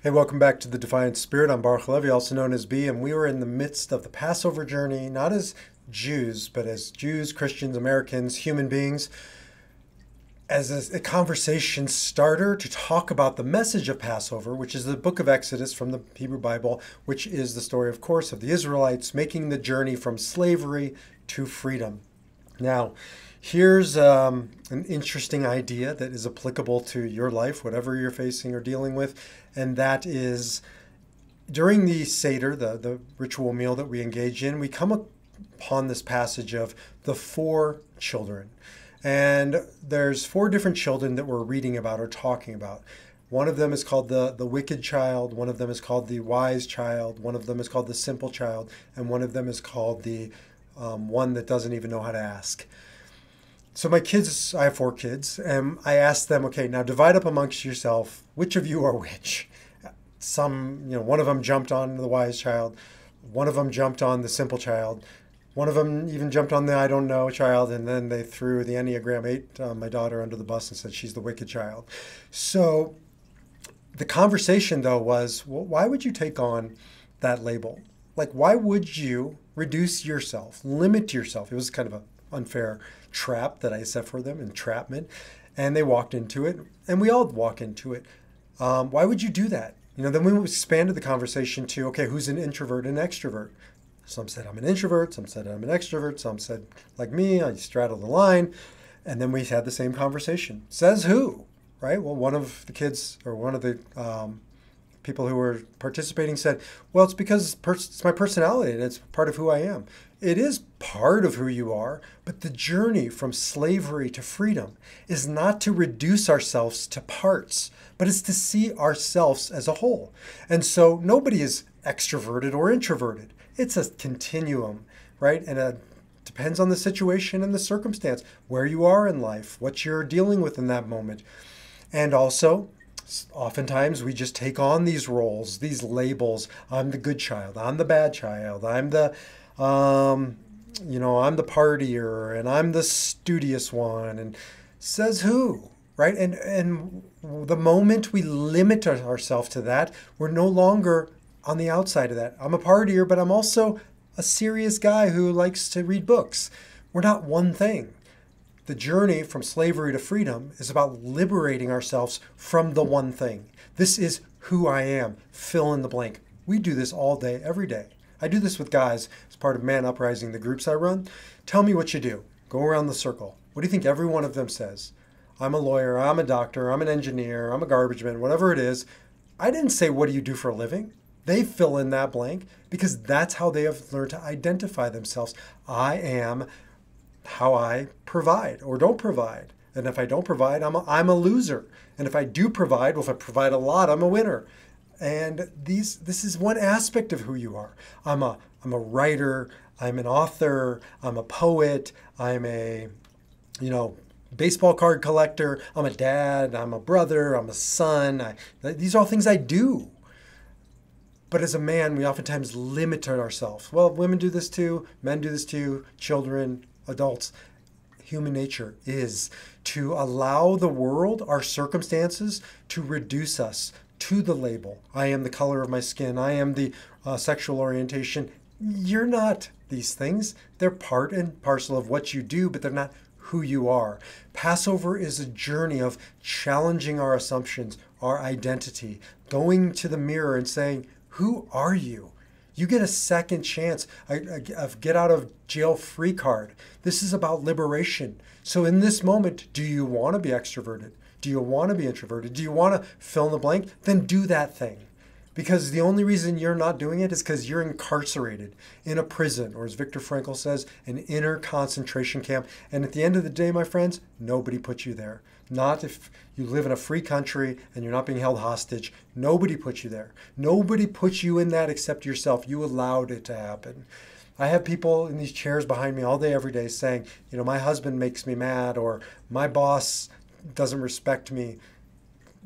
Hey, welcome back to the Defiant Spirit. I'm Baruch Levy, also known as B, and we were in the midst of the Passover journey, not as Jews, but as Jews, Christians, Americans, human beings, as a, a conversation starter to talk about the message of Passover, which is the book of Exodus from the Hebrew Bible, which is the story, of course, of the Israelites making the journey from slavery to freedom. Now, Here's um, an interesting idea that is applicable to your life, whatever you're facing or dealing with, and that is during the Seder, the, the ritual meal that we engage in, we come upon this passage of the four children. And there's four different children that we're reading about or talking about. One of them is called the, the wicked child, one of them is called the wise child, one of them is called the simple child, and one of them is called the um, one that doesn't even know how to ask so my kids, I have four kids, and I asked them, okay, now divide up amongst yourself which of you are which. Some, you know, one of them jumped on the wise child, one of them jumped on the simple child, one of them even jumped on the I don't know child, and then they threw the Enneagram 8, uh, my daughter, under the bus and said she's the wicked child. So the conversation, though, was well, why would you take on that label? Like, why would you reduce yourself, limit yourself? It was kind of an unfair trap that I set for them, entrapment, and they walked into it, and we all walk into it. Um, why would you do that? You know, then we expanded the conversation to okay, who's an introvert and extrovert? Some said I'm an introvert, some said I'm an extrovert, some said like me, I straddle the line, and then we had the same conversation. Says who? Right? Well, one of the kids or one of the um, people who were participating said, "Well, it's because it's my personality and it's part of who I am." It is part of who you are, but the journey from slavery to freedom is not to reduce ourselves to parts, but it's to see ourselves as a whole. And so nobody is extroverted or introverted. It's a continuum, right? And it depends on the situation and the circumstance, where you are in life, what you're dealing with in that moment. And also, oftentimes we just take on these roles, these labels. I'm the good child, I'm the bad child, I'm the um, you know, I'm the partier and I'm the studious one. And says who? Right? And and the moment we limit ourselves to that, we're no longer on the outside of that. I'm a partier, but I'm also a serious guy who likes to read books. We're not one thing. The journey from slavery to freedom is about liberating ourselves from the one thing. This is who I am. Fill in the blank. We do this all day, every day. I do this with guys as part of Man Uprising, the groups I run. Tell me what you do. Go around the circle. What do you think every one of them says? I'm a lawyer, I'm a doctor, I'm an engineer, I'm a garbage man, whatever it is. I didn't say, What do you do for a living? They fill in that blank because that's how they have learned to identify themselves. I am how I provide or don't provide. And if I don't provide, I'm a, I'm a loser. And if I do provide, well, if I provide a lot, I'm a winner and these this is one aspect of who you are. I'm a i'm a writer i'm an author i'm a poet i'm a you know baseball card collector i'm a dad i'm a brother i'm a son I, these are all things i do. But as a man we oftentimes limit ourselves. Well women do this too men do this too children adults. Human nature is to allow the world our circumstances to reduce us to the label. I am the color of my skin. I am the uh, sexual orientation. You're not these things. They're part and parcel of what you do, but they're not who you are. Passover is a journey of challenging our assumptions, our identity, going to the mirror and saying, Who are you? You get a second chance, of get out of jail free card. This is about liberation. So, in this moment, do you want to be extroverted? Do you want to be introverted? Do you want to fill in the blank? Then do that thing. Because the only reason you're not doing it is because you're incarcerated in a prison, or as Viktor Frankl says, an inner concentration camp. And at the end of the day, my friends, nobody put you there. Not if you live in a free country and you're not being held hostage. Nobody put you there. Nobody put you in that except yourself. You allowed it to happen. I have people in these chairs behind me all day, every day saying, you know, my husband makes me mad, or my boss doesn't respect me,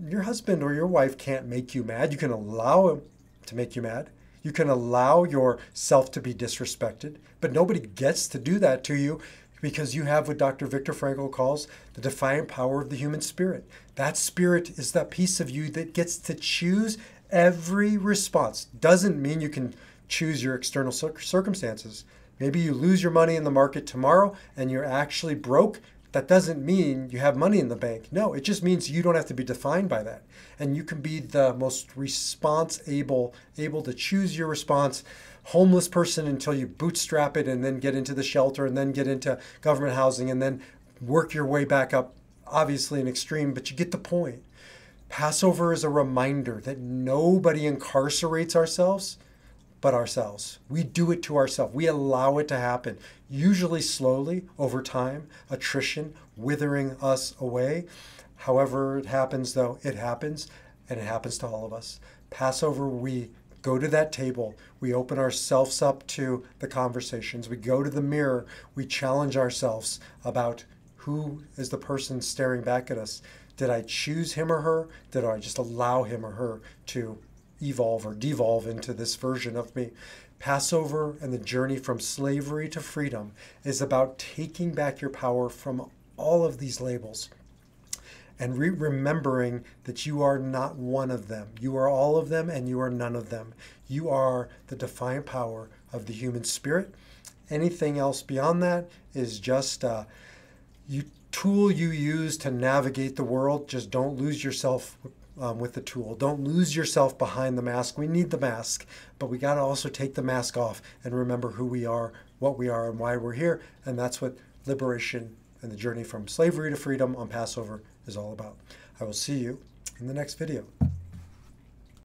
your husband or your wife can't make you mad. You can allow him to make you mad. You can allow yourself to be disrespected, but nobody gets to do that to you because you have what Dr. Viktor Frankl calls the defiant power of the human spirit. That spirit is that piece of you that gets to choose every response doesn't mean you can choose your external circumstances. Maybe you lose your money in the market tomorrow and you're actually broke. That doesn't mean you have money in the bank. No, it just means you don't have to be defined by that. And you can be the most response able, able to choose your response homeless person until you bootstrap it and then get into the shelter and then get into government housing and then work your way back up. Obviously, an extreme, but you get the point. Passover is a reminder that nobody incarcerates ourselves but ourselves. We do it to ourselves. We allow it to happen, usually slowly over time, attrition, withering us away. However, it happens, though, it happens, and it happens to all of us. Passover, we go to that table, we open ourselves up to the conversations, we go to the mirror, we challenge ourselves about who is the person staring back at us. Did I choose him or her? Did I just allow him or her to evolve or devolve into this version of me. Passover and the journey from slavery to freedom is about taking back your power from all of these labels and re- remembering that you are not one of them. You are all of them and you are none of them. You are the defiant power of the human spirit. Anything else beyond that is just a you, tool you use to navigate the world. Just don't lose yourself um, with the tool. Don't lose yourself behind the mask. We need the mask, but we got to also take the mask off and remember who we are, what we are, and why we're here. And that's what liberation and the journey from slavery to freedom on Passover is all about. I will see you in the next video.